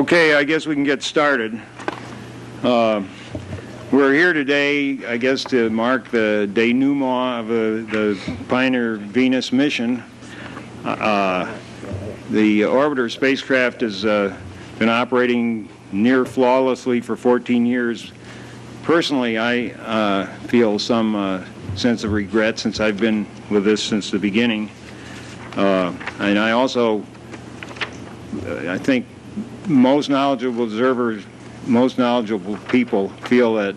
Okay, I guess we can get started. Uh, we're here today, I guess, to mark the denouement of uh, the Pioneer Venus mission. Uh, the orbiter spacecraft has uh, been operating near flawlessly for 14 years. Personally, I uh, feel some uh, sense of regret since I've been with this since the beginning. And I also, I think most knowledgeable observers, most knowledgeable people feel that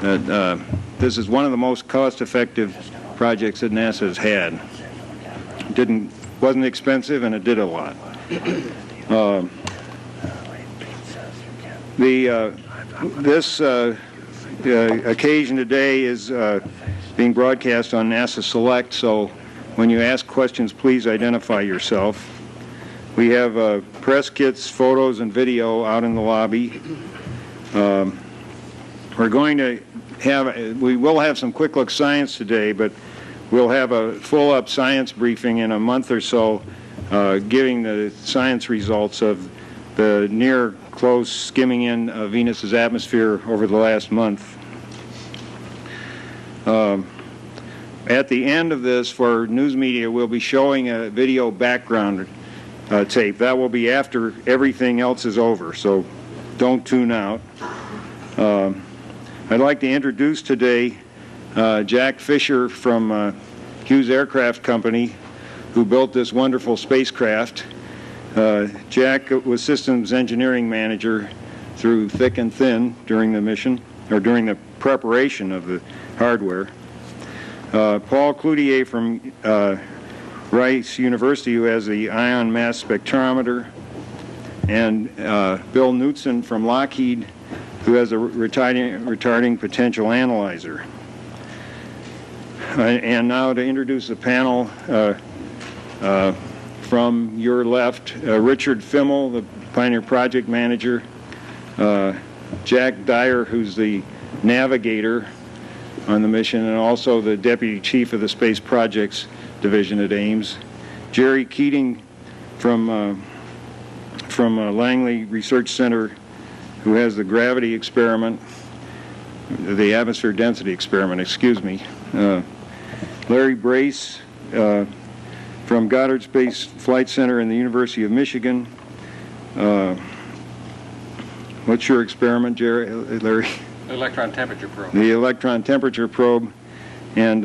that uh, this is one of the most cost-effective projects that NASA has had. It didn't wasn't expensive and it did a lot. Uh, the uh, this uh, uh, occasion today is uh, being broadcast on NASA Select, so when you ask questions, please identify yourself. We have uh, press kits, photos, and video out in the lobby. Um, we're going to have, we will have some quick look science today, but we'll have a full up science briefing in a month or so, uh, giving the science results of the near close skimming in of Venus's atmosphere over the last month. Um, at the end of this, for news media, we'll be showing a video background uh, tape. That will be after everything else is over, so don't tune out. Uh, I'd like to introduce today uh, Jack Fisher from uh, Hughes Aircraft Company, who built this wonderful spacecraft. Uh, Jack was systems engineering manager through thick and thin during the mission, or during the preparation of the hardware. Uh, Paul Cloutier from Rice University, who has the ion mass spectrometer, and uh, Bill Knudsen from Lockheed, who has a retarding, retarding potential analyzer. Uh, and now to introduce the panel uh, uh from your left, uh, Richard Fimmel, the Pioneer Project Manager, uh, Jack Dyer, who's the navigator on the mission, and also the Deputy Chief of the Space Projects Division at Ames. Jerry Keating from, uh, from uh, Langley Research Center, who has the gravity experiment, the atmosphere density experiment, excuse me. Uh, Larry Brace uh, from Goddard Space Flight Center in the University of Michigan. Uh, what's your experiment, Jerry, Larry? Electron temperature probe. The electron temperature probe. And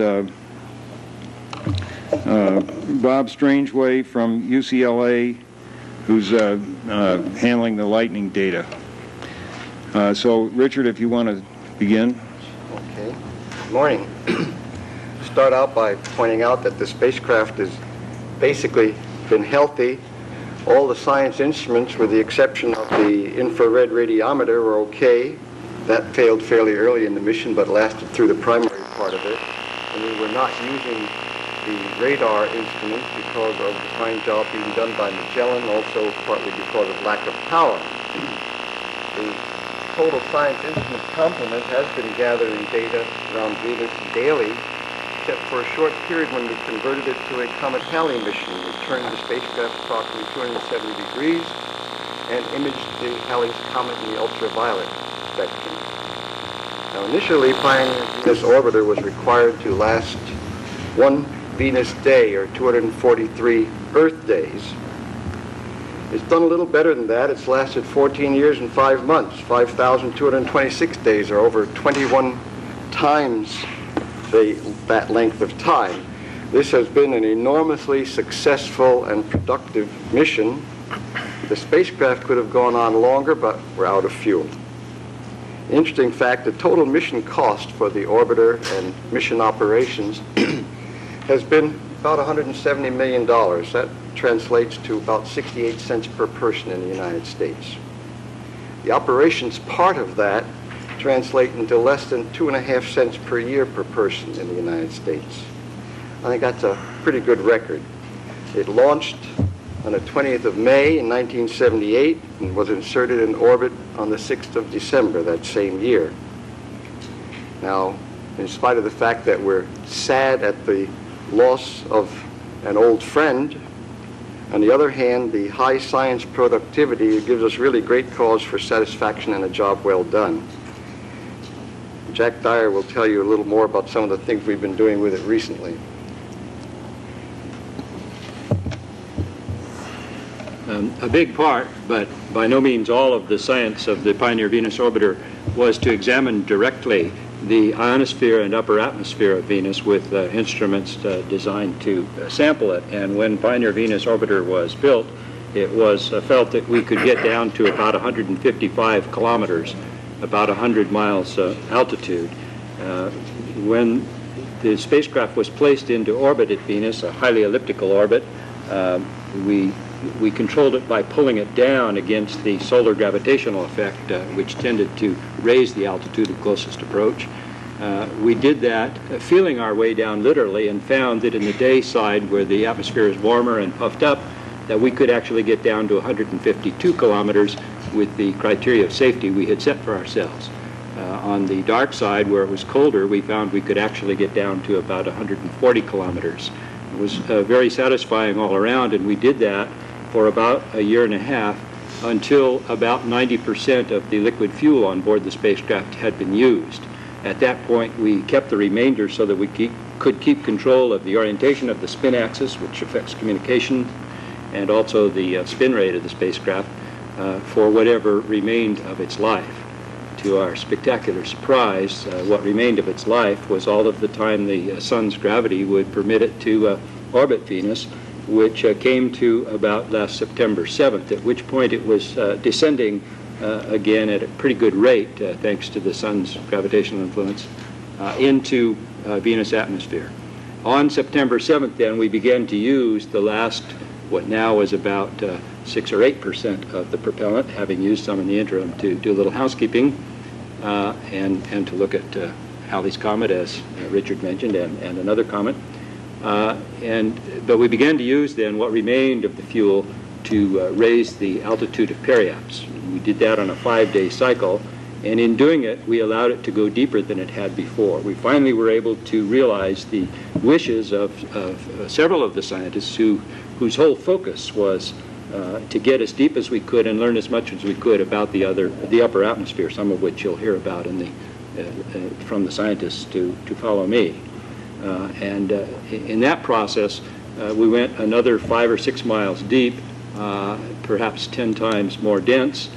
uh, Bob Strangeway from UCLA, who's uh, uh, handling the lightning data. Uh, so, Richard, if you want to begin. Okay. Good morning. Start out by pointing out that the spacecraft has basically been healthy. All the science instruments, with the exception of the infrared radiometer, were okay. That failed fairly early in the mission, but lasted through the primary part of it. And we were not using the radar instruments because of the fine job being done by Magellan, also partly because of lack of power. the total science instrument complement has been gathering data around Venus daily, except for a short period when we converted it to a Comet Halley mission. We turned the spacecraft approximately 270 degrees and imaged the Halley's comet in the ultraviolet spectrum. Now initially, Venus orbiter was required to last one Venus day, or 243 Earth days. It's done a little better than that. It's lasted 14 years and five months, 5,226 days, or over 21 times the, that length of time. This has been an enormously successful and productive mission. The spacecraft could have gone on longer, but we're out of fuel. Interesting fact, the total mission cost for the orbiter and mission operations has been about $170 million. That translates to about 68 cents per person in the United States. The operations part of that translate into less than two and a half cents per year per person in the United States. I think that's a pretty good record. It launched on the 20th of May in 1978 and was inserted in orbit on the 6th of December that same year. Now, in spite of the fact that we're sad at the loss of an old friend, On the other hand, the high science productivity gives us really great cause for satisfaction and a job well done. Jack Dyer will tell you a little more about some of the things we've been doing with it recently. Um, A big part, but by no means all of the science of the Pioneer Venus orbiter was to examine directly the ionosphere and upper atmosphere of Venus with uh, instruments uh, designed to uh, sample it. And when Pioneer Venus orbiter was built, it was uh, felt that we could get down to about 155 kilometers, about 100 miles uh, altitude. Uh, When the spacecraft was placed into orbit at Venus, a highly elliptical orbit, um, we we controlled it by pulling it down against the solar gravitational effect, uh, which tended to raise the altitude of closest approach. Uh, we did that uh, feeling our way down literally and found that in the day side where the atmosphere is warmer and puffed up, that we could actually get down to 152 kilometers with the criteria of safety we had set for ourselves. Uh, on the dark side, where it was colder, we found we could actually get down to about 140 kilometers. It was uh, very satisfying all around, and we did that for about a year and a half until about 90% of the liquid fuel on board the spacecraft had been used. At that point, we kept the remainder so that we keep, could keep control of the orientation of the spin axis, which affects communication, and also the uh, spin rate of the spacecraft uh, for whatever remained of its life. To our spectacular surprise, uh, what remained of its life was all of the time the uh, sun's gravity would permit it to uh, orbit Venus, which uh, came to about last September 7th, at which point it was uh, descending uh, again at a pretty good rate, thanks to the sun's gravitational influence, into Venus atmosphere. On September 7th, then, we began to use the last, what now is about uh, 6 or 8 percent of the propellant, having used some in the interim to do a little housekeeping and, and to look at Halley's Comet, as Richard mentioned, and, and another comet. Uh, and, but we began to use then what remained of the fuel to uh, raise the altitude of periaps. We did that on a five-day cycle, and in doing it, we allowed it to go deeper than it had before. We finally were able to realize the wishes of, of uh, several of the scientists who, whose whole focus was uh, to get as deep as we could and learn as much as we could about the other, the upper atmosphere, some of which you'll hear about in the, uh, uh, from the scientists to, to follow me. Uh, and uh, in that process, uh, we went another five or six miles deep, perhaps 10 times more dense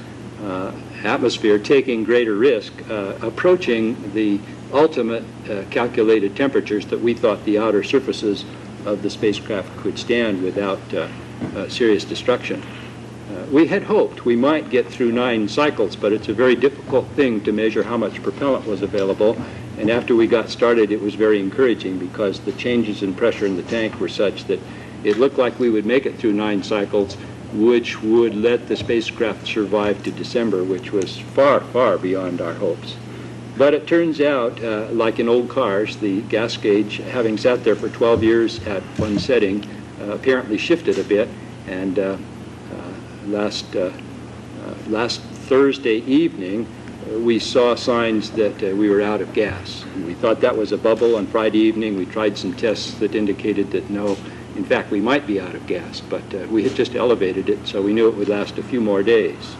atmosphere, taking greater risk, approaching the ultimate calculated temperatures that we thought the outer surfaces of the spacecraft could stand without serious destruction. Uh, we had hoped we might get through nine cycles, but it's a very difficult thing to measure how much propellant was available. And after we got started, it was very encouraging because the changes in pressure in the tank were such that it looked like we would make it through nine cycles, which would let the spacecraft survive to December, which was far, far beyond our hopes. But it turns out, uh, like in old cars, the gas gauge, having sat there for 12 years at one setting, uh, apparently shifted a bit. And uh, last, uh, uh, last Thursday evening, uh, we saw signs that uh, we were out of gas. And we thought that was a bubble on Friday evening. We tried some tests that indicated that no, in fact, we might be out of gas, but uh, we had just elevated it, so we knew it would last a few more days.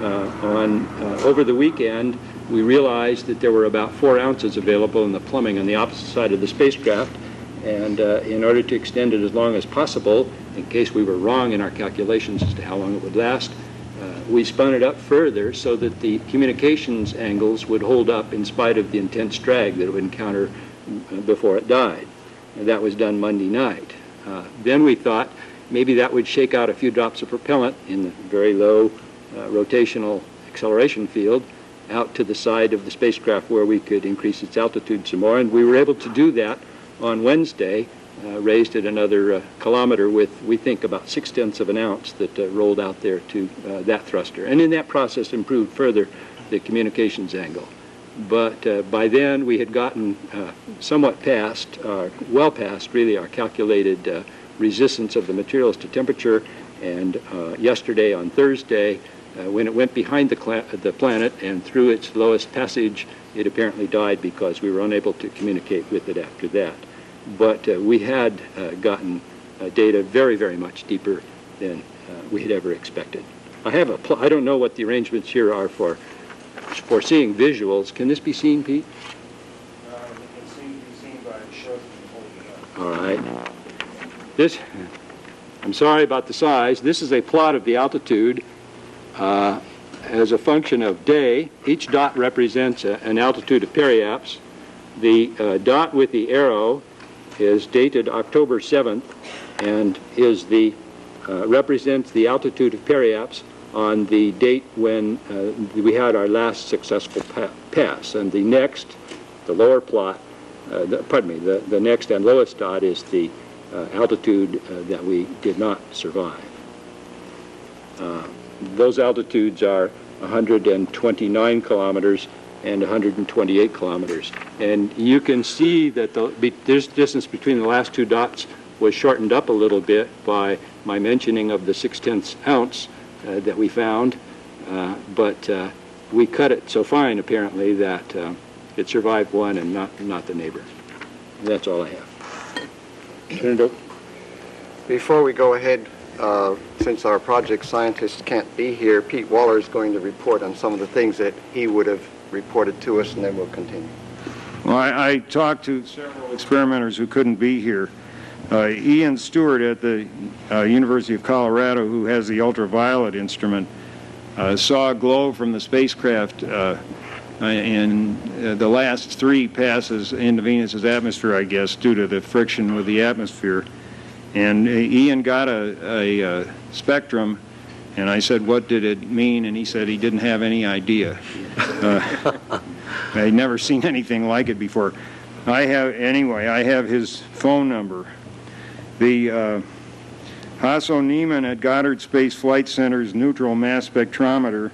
Uh, on over the weekend, we realized that there were about four ounces available in the plumbing on the opposite side of the spacecraft, and in order to extend it as long as possible, in case we were wrong in our calculations as to how long it would last, uh, we spun it up further so that the communications angles would hold up in spite of the intense drag that it would encounter uh, before it died. And that was done Monday night. Uh, then we thought maybe that would shake out a few drops of propellant in the very low uh, rotational acceleration field out to the side of the spacecraft where we could increase its altitude some more. And we were able to do that on Wednesday, uh, raised it another uh, kilometer with, we think, about six tenths of an ounce that uh, rolled out there to uh, that thruster. And in that process, improved further the communications angle. But uh, by then, we had gotten uh, somewhat past, well past, really, our calculated resistance of the materials to temperature. And yesterday, on Thursday, when it went behind the, the planet and through its lowest passage, it apparently died because we were unable to communicate with it after that. But uh, we had uh, gotten uh, data very, very much deeper than uh, we had ever expected. I have a, I don't know what the arrangements here are for, for seeing visuals. Can this be seen, Pete? All right. This, I'm sorry about the size. This is a plot of the altitude uh, as a function of day. Each dot represents a- an altitude of periaps. The uh, dot with the arrow is dated October 7th and is the, uh, represents the altitude of periaps on the date when uh, we had our last successful pa- pass. And the next, the lower plot, uh, the- pardon me, the, the next and lowest dot is the uh, altitude uh, that we did not survive. Uh, Those altitudes are 129 kilometers and 128 kilometers. And you can see that the, be- this distance between the last two dots was shortened up a little bit by my mentioning of the 6 tenths ounce uh, that we found. Uh, But uh, we cut it so fine, apparently, that uh, it survived one and not, not the neighbor. That's all I have. Over. Before we go ahead, uh, since our project scientist can't be here, Pete Waller is going to report on some of the things that he would have reported to us, and then we'll continue. Well, I, I talked to several experimenters who couldn't be here. Uh, Ian Stewart at the uh, University of Colorado, who has the ultraviolet instrument, uh, saw a glow from the spacecraft uh, in uh, the last three passes into Venus's atmosphere, I guess, due to the friction with the atmosphere. And uh, Ian got a, a, uh spectrum, and I said, "What did it mean?" And he said he didn't have any idea. Uh, I'd never seen anything like it before. I have, anyway, I have his phone number. The uh, Hasso Niemann at Goddard Space Flight Center's neutral mass spectrometer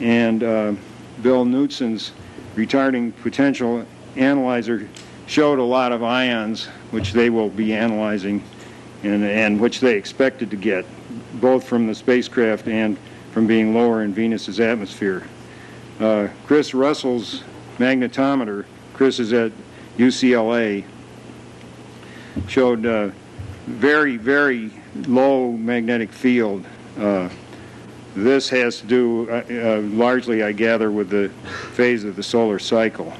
and uh, Bill Knudsen's retarding potential analyzer showed a lot of ions, which they will be analyzing and, and which they expected to get, both from the spacecraft and from being lower in Venus's atmosphere. Uh, Chris Russell's magnetometer, Chris is at UCLA, showed uh, very, very low magnetic field. Uh, this has to do uh, uh, largely, I gather, with the phase of the solar cycle.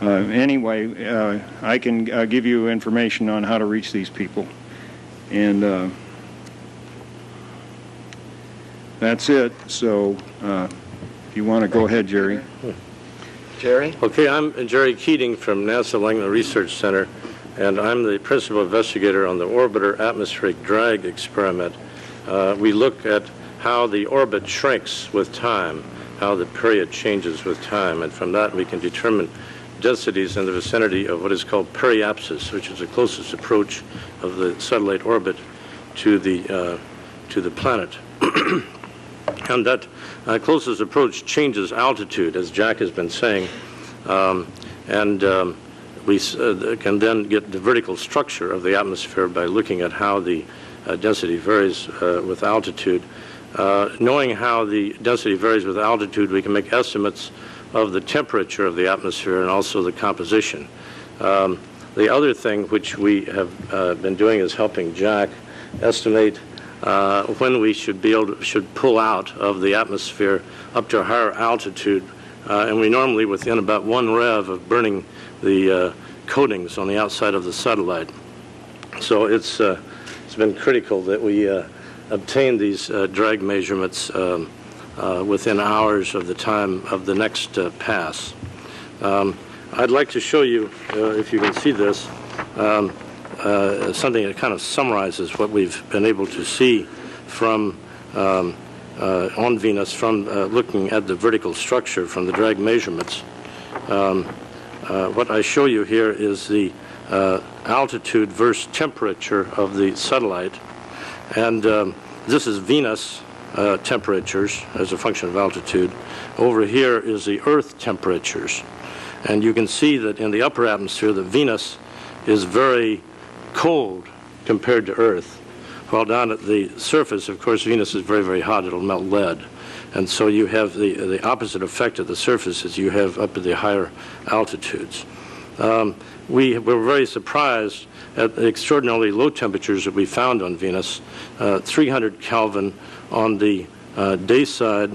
Anyway, I can give you information on how to reach these people. And that's it. So uh, if you want to go ahead, Jerry. Jerry? Okay, I'm Jerry Keating from NASA Langley Research Center, and I'm the principal investigator on the orbiter atmospheric drag experiment. Uh, we look at how the orbit shrinks with time, how the period changes with time, and from that we can determine densities in the vicinity of what is called periapsis, which is the closest approach of the satellite orbit to the uh, to the planet. and that uh, closest approach changes altitude, as Jack has been saying, um, and um, we uh, can then get the vertical structure of the atmosphere by looking at how the uh, density varies uh, with altitude. Uh, knowing how the density varies with altitude, we can make estimates of the temperature of the atmosphere and also the composition. Um, the other thing which we have uh, been doing is helping Jack estimate uh, when we should be able to, should pull out of the atmosphere up to a higher altitude, uh, and we normally within about one rev of burning the uh, coatings on the outside of the satellite. So it's uh, it's been critical that we uh, obtain these uh, drag measurements um, within hours of the time of the next pass. Um, I'd like to show you, if you can see this, um, uh, something that kind of summarizes what we've been able to see from um, uh, on Venus from uh, looking at the vertical structure from the drag measurements. Um, uh, what I show you here is the uh, altitude versus temperature of the satellite, and um, this is Venus uh, temperatures as a function of altitude. Over here is the Earth temperatures, and you can see that in the upper atmosphere, the Venus is very cold compared to Earth. While down at the surface, of course, Venus is very, very hot. It'll melt lead. And so you have the, the opposite effect at the surface as you have up at the higher altitudes. Um, we were very surprised at the extraordinarily low temperatures that we found on Venus, uh, 300 Kelvin on the uh, day side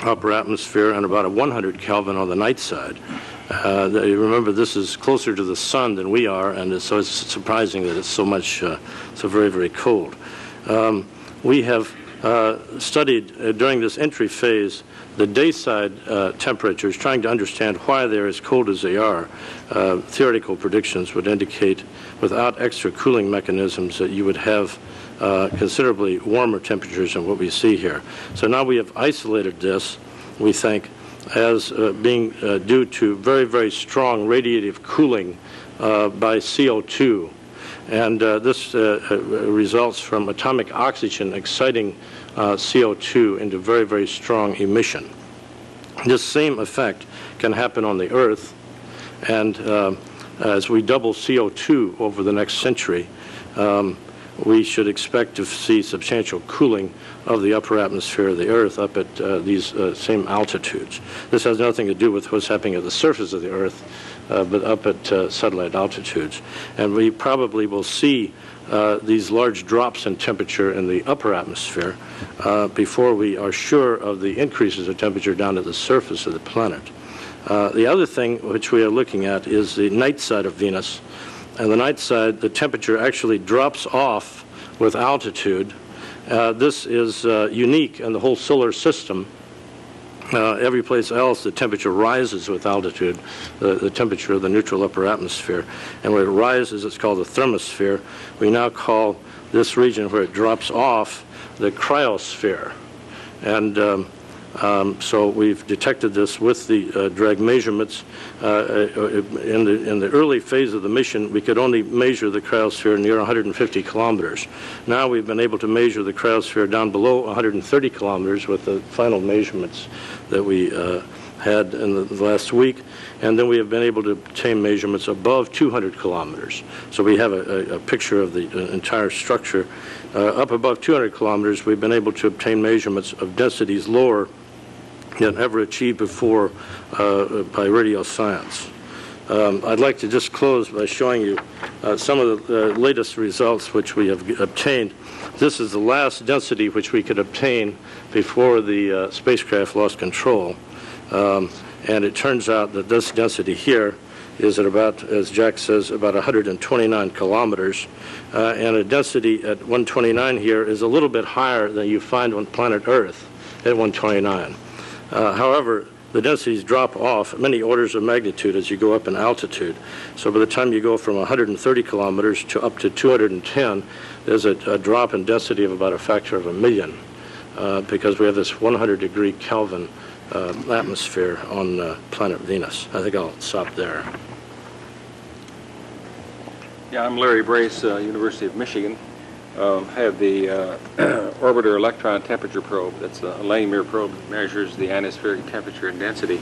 upper atmosphere and about a 100 Kelvin on the night side. Uh, remember, this is closer to the sun than we are, and so it's surprising that it's so much, uh, so very, very cold. Um, we have uh, studied uh, during this entry phase the dayside uh, temperatures, trying to understand why they're as cold as they are. Uh, theoretical predictions would indicate, without extra cooling mechanisms, that you would have considerably warmer temperatures than what we see here. So now we have isolated this, we think, as uh, being uh, due to very, very strong radiative cooling uh, by CO2. And uh, this uh, uh, results from atomic oxygen exciting uh, CO2 into very, very strong emission. This same effect can happen on the Earth, and as we double CO2 over the next century, um, we should expect to see substantial cooling of the upper atmosphere of the Earth up at uh, these uh, same altitudes. This has nothing to do with what's happening at the surface of the Earth, uh, but up at uh, satellite altitudes. And we probably will see uh, these large drops in temperature in the upper atmosphere uh, before we are sure of the increases of temperature down at the surface of the planet. The other thing which we are looking at is the night side of Venus. And the night side, the temperature actually drops off with altitude. Uh, this is uh, unique in the whole solar system. Uh, every place else, the temperature rises with altitude, the, the temperature of the neutral upper atmosphere. And where it rises, it's called the thermosphere. We now call this region where it drops off the cryosphere. And um, um, so we've detected this with the uh, drag measurements. Uh, uh, in, the, in the early phase of the mission, we could only measure the cryosphere near 150 kilometers. Now we've been able to measure the cryosphere down below 130 kilometers with the final measurements that we uh, had in the, last week. And then we have been able to obtain measurements above 200 kilometers. So we have a, a, a picture of the uh, entire structure. Uh, up above 200 kilometers, we've been able to obtain measurements of densities lower than ever achieved before uh, by radio science. Um, I'd like to just close by showing you uh, some of the uh, latest results which we have obtained. This is the last density which we could obtain before the uh, spacecraft lost control. Um, and it turns out that this density here is at about, as Jack says, about 129 kilometers. Uh, and a density at 129 here is a little bit higher than you find on planet Earth at 129. Uh, however, the densities drop off many orders of magnitude as you go up in altitude. So by the time you go from 130 kilometers to up to 210, there's a, a drop in density of about a factor of a million uh, because we have this 100 degree Kelvin uh, atmosphere on uh, planet Venus. I think I'll stop there. Yeah, I'm Larry Brace, uh, University of Michigan. Um, have the uh, orbiter electron temperature probe. That's a Langmuir probe that measures the ionospheric temperature and density.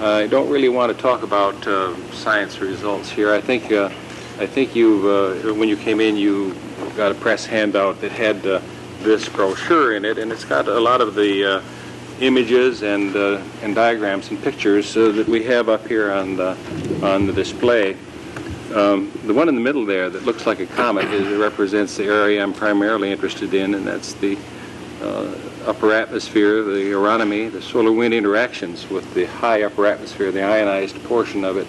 I don't really want to talk about uh, science results here. I think uh, I think you uh, when you came in you got a press handout that had uh, this brochure in it, and it's got a lot of the uh, images and uh, and diagrams and pictures uh, that we have up here on the on the display. Um, the one in the middle there that looks like a comet is, it represents the area I'm primarily interested in, and that's the uh, upper atmosphere, the aeronomy, the solar wind interactions with the high upper atmosphere, the ionized portion of it.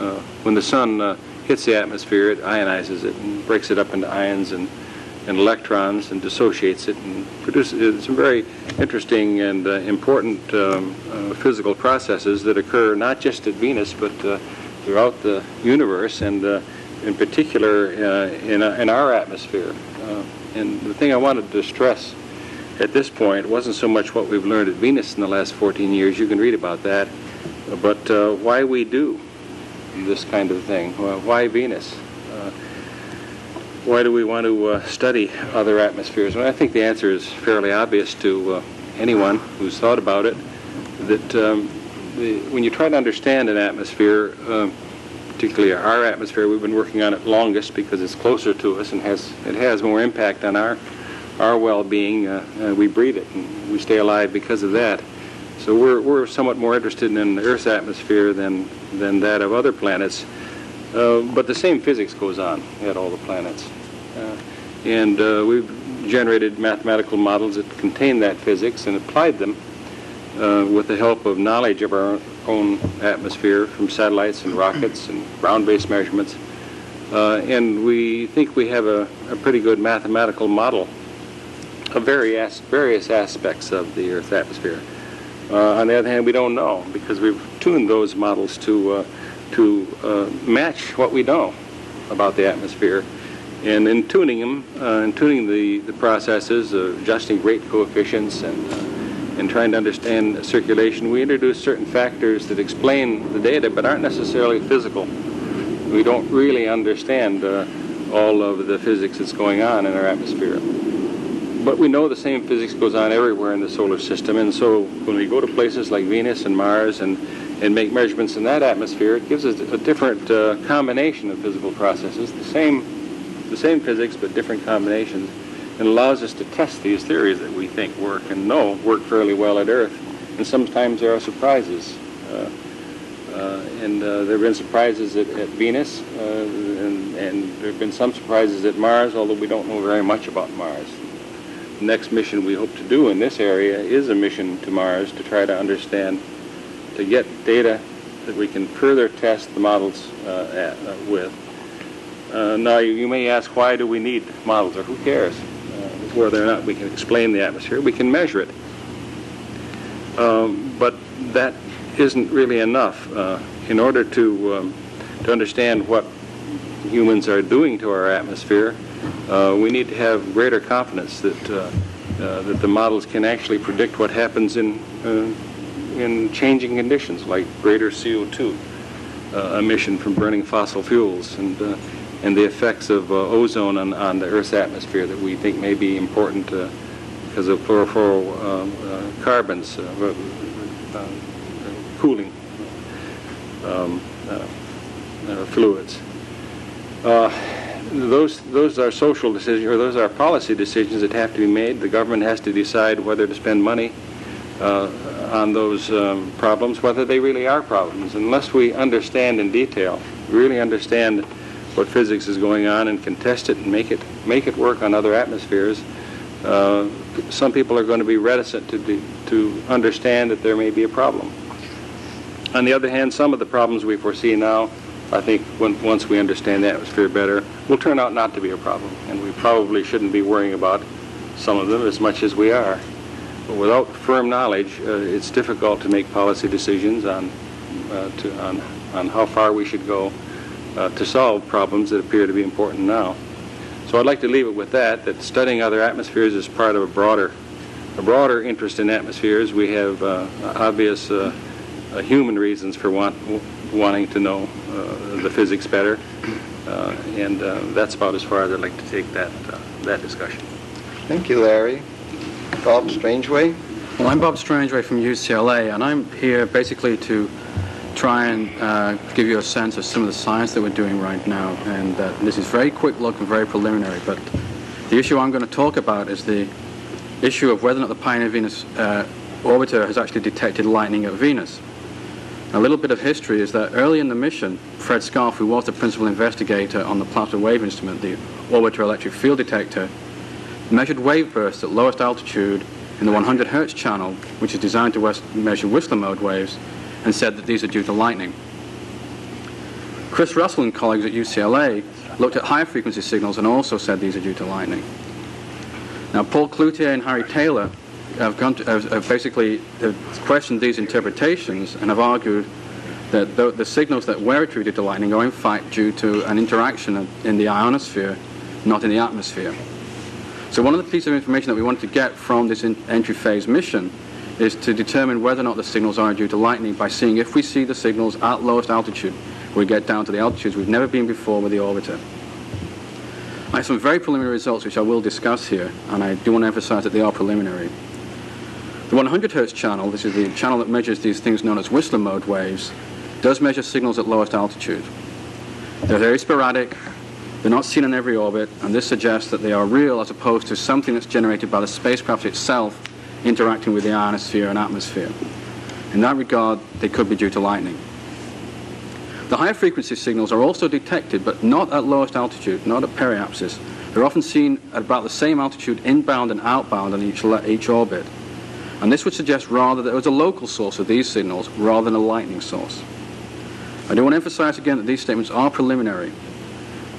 Uh, when the sun uh, hits the atmosphere, it ionizes it and breaks it up into ions and, and electrons and dissociates it and produces some very interesting and uh, important um, uh, physical processes that occur not just at Venus, but uh, throughout the universe and uh, in particular uh, in, uh, in our atmosphere. Uh, and the thing I wanted to stress at this point wasn't so much what we've learned at Venus in the last 14 years, you can read about that, but why we do this kind of thing. Why Venus? Why do we want to uh, study other atmospheres? Well, I think the answer is fairly obvious to uh, anyone who's thought about it, that um, the, when you try to understand an atmosphere, um, particularly our atmosphere, we've been working on it longest because it's closer to us and has it has more impact on our our well-being. Uh, uh, we breathe it and we stay alive because of that. So we're we're somewhat more interested in the Earth's atmosphere than than that of other planets. Uh, But the same physics goes on at all the planets. Uh, And uh, we've generated mathematical models that contain that physics and applied them uh, with the help of knowledge of our own atmosphere from satellites and rockets and ground-based measurements. Uh, And we think we have a a pretty good mathematical model of various, various aspects of the Earth's atmosphere. Uh, on the other hand, we don't know because we've tuned those models to, uh, to uh, match what we know about the atmosphere. And in tuning them, uh, in tuning the, the processes, adjusting rate coefficients and, and trying to understand circulation, we introduce certain factors that explain the data but aren't necessarily physical. We don't really understand uh, all of the physics that's going on in our atmosphere. But we know the same physics goes on everywhere in the solar system, and so when we go to places like Venus and Mars and, and make measurements in that atmosphere, it gives us a different uh, combination of physical processes, the same, the same physics but different combinations, and allows us to test these theories that we think work and know work fairly well at Earth. And sometimes there are surprises. Uh, uh, and uh, there have been surprises at, at Venus, uh, and, and there have been some surprises at Mars, although we don't know very much about Mars. The next mission we hope to do in this area is a mission to Mars to try to understand, to get data that we can further test the models uh, at, uh, with. Now, you, you may ask, why do we need models, or who cares whether or not we can explain the atmosphere? We can measure it. Um, but that isn't really enough. Uh, in order to, um, to understand what humans are doing to our atmosphere, uh, we need to have greater confidence that, uh, uh, that the models can actually predict what happens in, uh, in changing conditions, like greater CO2 uh, emission from burning fossil fuels and, and the effects of uh, ozone on, on the Earth's atmosphere that we think may be important because of fluorofluorocarbons um, uh, carbons, uh, uh, cooling um, fluids. Those those are social decisions, or those are policy decisions that have to be made. The government has to decide whether to spend money on those um, problems, whether they really are problems. Unless we understand in detail, really understand what physics is going on and can test it and make it make it work on other atmospheres, uh, some people are going to be reticent to de- to understand that there may be a problem. On the other hand, some of the problems we foresee now, I think when, once we understand the atmosphere better, will turn out not to be a problem, and we probably shouldn't be worrying about some of them as much as we are. But without firm knowledge, uh, it's difficult to make policy decisions on, uh, to, on, on how far we should go uh, to solve problems that appear to be important now. So I'd like to leave it with that, that studying other atmospheres is part of a broader, a broader interest in atmospheres. We have uh, obvious uh, uh, human reasons for want, wanting to know uh, the physics better, uh, and uh, that's about as far as I'd like to take that, uh, that discussion. Thank you, Larry. Bob Strangeway? Well, I'm Bob Strangeway from UCLA, and I'm here basically to try and uh, give you a sense of some of the science that we're doing right now. And uh, this is very quick look and very preliminary, but the issue I'm going to talk about is the issue of whether or not the Pioneer Venus uh, orbiter has actually detected lightning at Venus. A little bit of history is that early in the mission, Fred Scarf, who was the principal investigator on the plasma wave instrument, the orbiter electric field detector, measured wave bursts at lowest altitude in the 100 hertz channel, which is designed to measure Whistler mode waves, and said that these are due to lightning. Chris Russell and colleagues at UCLA looked at high frequency signals and also said these are due to lightning. Now, Paul Cloutier and Harry Taylor have, to, have, basically have questioned these interpretations and have argued that the, the signals that were attributed to lightning are in fact due to an interaction in the ionosphere, not in the atmosphere. So one of the pieces of information that we wanted to get from this entry phase mission is to determine whether or not the signals are due to lightning by seeing if we see the signals at lowest altitude, we get down to the altitudes we've never been before with the orbiter. I have some very preliminary results which I will discuss here, and I do want to emphasize that they are preliminary. The 100 hertz channel, this is the channel that measures these things known as Whistler mode waves, does measure signals at lowest altitude. They're very sporadic, they're not seen in every orbit, and this suggests that they are real as opposed to something that's generated by the spacecraft itself interacting with the ionosphere and atmosphere. In that regard, they could be due to lightning. The higher frequency signals are also detected, but not at lowest altitude, not at periapsis. They're often seen at about the same altitude inbound and outbound on each, each orbit. And this would suggest rather that it was a local source of these signals rather than a lightning source. I do want to emphasize again that these statements are preliminary.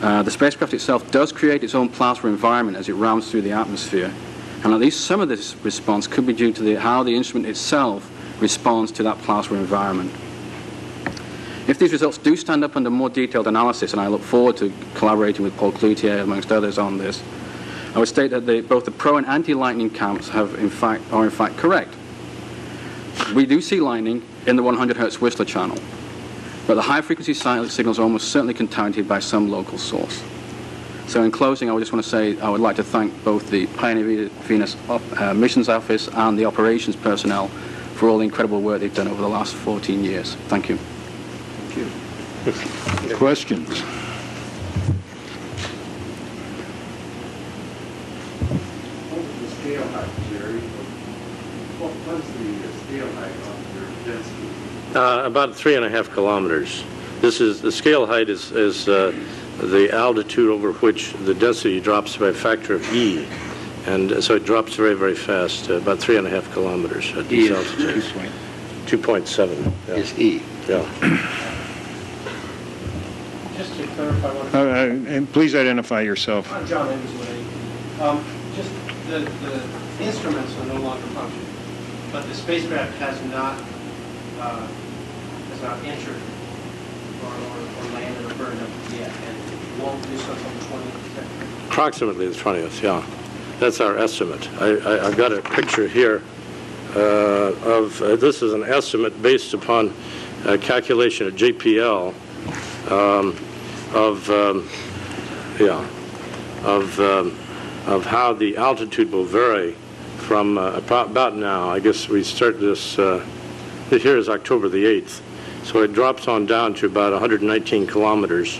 Uh, the spacecraft itself does create its own plasma environment as it rounds through the atmosphere, and at least some of this response could be due to the, how the instrument itself responds to that plasma environment. If these results do stand up under more detailed analysis, and I look forward to collaborating with Paul Cloutier amongst others on this, I would state that the, both the pro and anti-lightning camps have in fact, are in fact correct. We do see lightning in the 100 hertz Whistler channel, but the high frequency si- signals are almost certainly contaminated by some local source. So in closing, I would just want to say I would like to thank both the Pioneer Venus op- uh, Missions Office and the operations personnel for all the incredible work they've done over the last 14 years. Thank you. Thank you. Questions? the scale height, Jerry? What was the scale height of your density? Uh, About three and a half kilometers. This is, the scale height is, is uh, the altitude over which the density drops by a factor of E. And so it drops very, very fast, uh, about three and a half kilometers at these altitudes. 2.7, yeah. Is E. yeah. Just to clarify what, Uh, uh, And please identify yourself. I'm John Evans. Um, just the, the instruments are no longer functioning, but the spacecraft has not, uh, has not entered or, or, or landed or burned up yet, and won't do so until the 20th. Approximately the 20th, yeah. That's our estimate. I, I, I've got a picture here uh, of, uh, this is an estimate based upon a calculation at JPL um, of, um, yeah, of, um, of how the altitude will vary from uh, about about now. I guess we start this, uh, here is October the 8th. So it drops on down to about 119 kilometers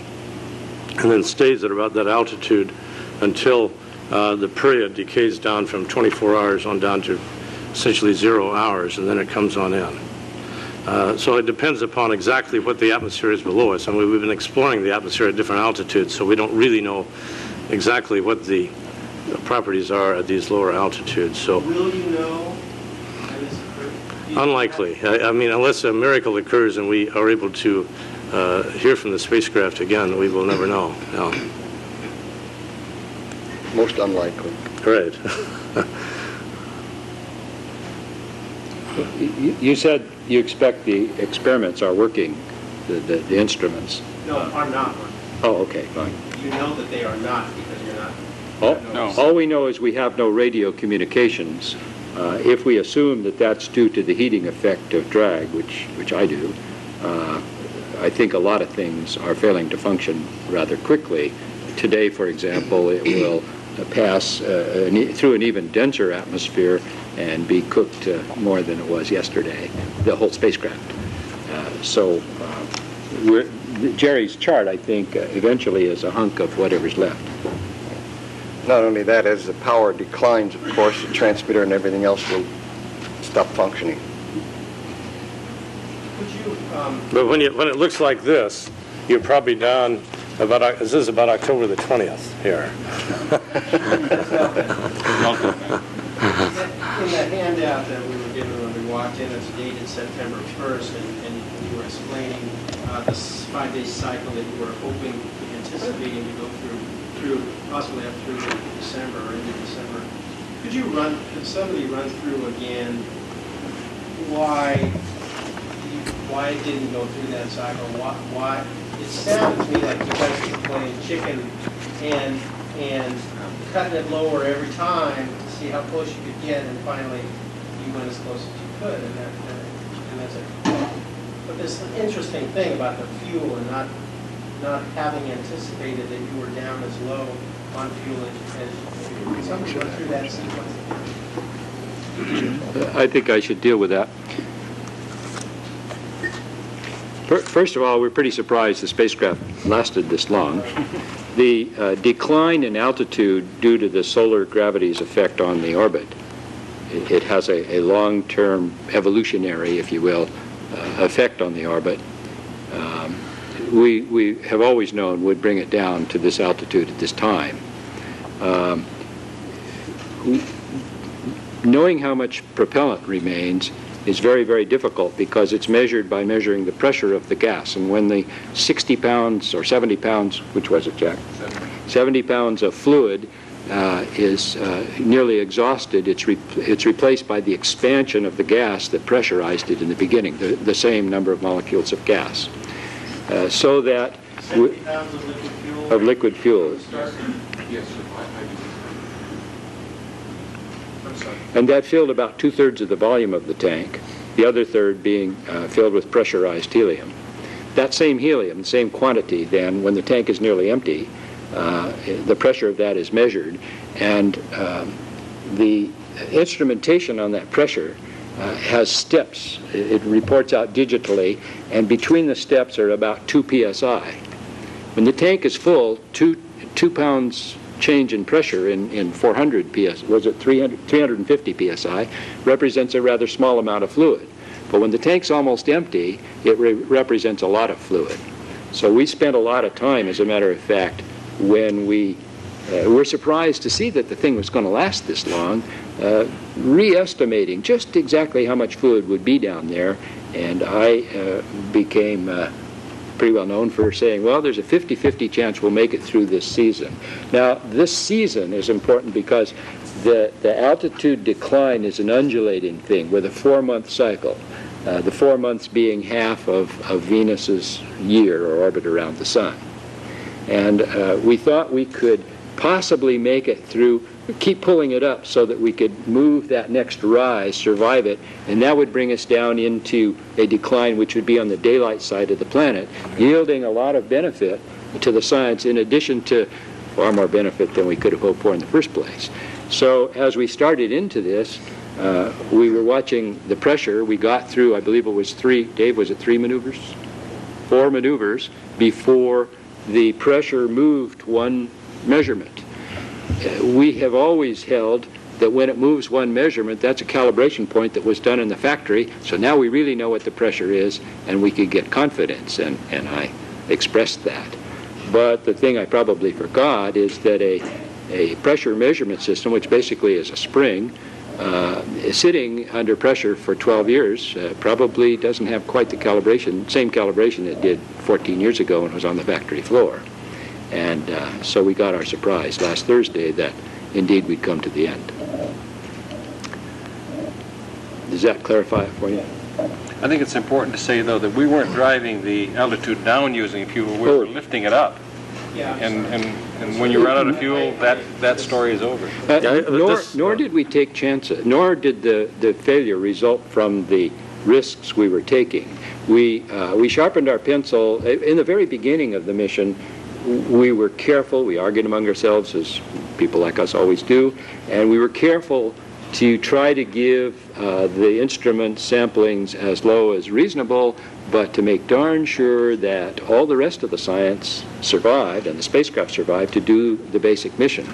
and then stays at about that altitude until uh, the period decays down from 24 hours on down to essentially zero hours, and then it comes on in. Uh, so it depends upon exactly what the atmosphere is below us. I mean, we've been exploring the atmosphere at different altitudes, so we don't really know exactly what the properties are at these lower altitudes. So Will you know when this occurs? unlikely. I, I mean, unless a miracle occurs and we are able to uh, hear from the spacecraft again, we will never know. No. Most unlikely. Right. You you said you expect the experiments are working, the, the the instruments. No, are not working. Oh, okay, fine. You know that they are not because you're not. All, No. all we know is we have no radio communications. Uh, If we assume that that's due to the heating effect of drag, which, which I do, uh, I think a lot of things are failing to function rather quickly. Today, for example, it will uh, pass uh, an e- through an even denser atmosphere and be cooked uh, more than it was yesterday, the whole spacecraft. Uh, So uh, we're- Jerry's chart, I think, uh, eventually is a hunk of whatever's left. Not only that, as the power declines, of course, the transmitter and everything else will stop functioning. Could you, um, But when you, when it looks like this, you're probably down about, this is about October the 20th here. In that handout that we were given when we walked in, it's dated September 1st, and and you were explaining uh, this five-day cycle that you were hoping, anticipating to go through, through, possibly up through December or into December. Could you run, could somebody run through again why, why it didn't go through that cycle? Why, why, it sounded to me like you guys were playing chicken and, and cutting it lower every time to see how close you could get, and finally you went as close as you could, and that, and that's it. But this interesting thing about the fuel and not, not having anticipated that you were down as low on fuel as, as, somebody run through that sequence? I think I should deal with that. First of all, we're pretty surprised the spacecraft lasted this long. The uh, decline in altitude due to the solar gravity's effect on the orbit, it it has a a long-term evolutionary, if you will, uh, effect on the orbit. Um, we, we have always known would bring it down to this altitude at this time. Um, knowing how much propellant remains is very, very difficult because it's measured by measuring the pressure of the gas. And when the 60 pounds or 70 pounds, which was it, Jack? 70 pounds of fluid uh, is uh, nearly exhausted, it's, re- it's replaced by the expansion of the gas that pressurized it in the beginning, the, the same number of molecules of gas. Uh, so that 70 pounds of liquid fuel. of liquid fuel. Yes, sir, I, I I'm sorry. And that filled about two-thirds of the volume of the tank, the other third being uh, filled with pressurized helium. That same helium, the same quantity, then, when the tank is nearly empty, uh, the pressure of that is measured, and um, the instrumentation on that pressure uh, has steps. It, reports out digitally, and between the steps are about 2 psi. When the tank is full, two, two pounds change in pressure in, in 400 ps, was it 300, 350 psi, represents a rather small amount of fluid. But when the tank's almost empty, it re- represents a lot of fluid. So we spent a lot of time, as a matter of fact, when we uh, were surprised to see that the thing was going to last this long, uh, re-estimating just exactly how much fluid would be down there, and I uh, became uh, pretty well known for saying, well, there's a 50-50 chance we'll make it through this season. Now, this season is important because the, the altitude decline is an undulating thing with a four-month cycle, uh, the four months being half of, of Venus's year or orbit around the sun. And uh, we thought we could possibly make it through, keep pulling it up so that we could move that next rise, survive it, and that would bring us down into a decline which would be on the daylight side of the planet, yielding a lot of benefit to the science in addition to far more benefit than we could have hoped for in the first place. So as we started into this, uh, we were watching the pressure. We got through, I believe it was three, Dave, was it three maneuvers? Four maneuvers before the pressure moved one measurement. Uh, we have always held that when it moves one measurement, that's a calibration point that was done in the factory. So now we really know what the pressure is, and we could get confidence, and, and I expressed that. But the thing I probably forgot is that a, a pressure measurement system, which basically is a spring, uh, sitting under pressure for 12 years uh, probably doesn't have quite the calibration, same calibration it did 14 years ago when it was on the factory floor. And uh, so we got our surprise last Thursday that indeed we'd come to the end. Does that clarify it for you? I think it's important to say, though, that we weren't driving the altitude down using fuel, we were Oh. lifting it up. Yeah. And, and, and when you run out of fuel, that, that story is over. Uh, nor, nor did we take chances, nor did the, the failure result from the risks we were taking. We, uh, we sharpened our pencil. In the very beginning of the mission, we were careful. We argued among ourselves, as people like us always do, and we were careful to try to give uh, the instrument samplings as low as reasonable, but to make darn sure that all the rest of the science survived and the spacecraft survived to do the basic mission.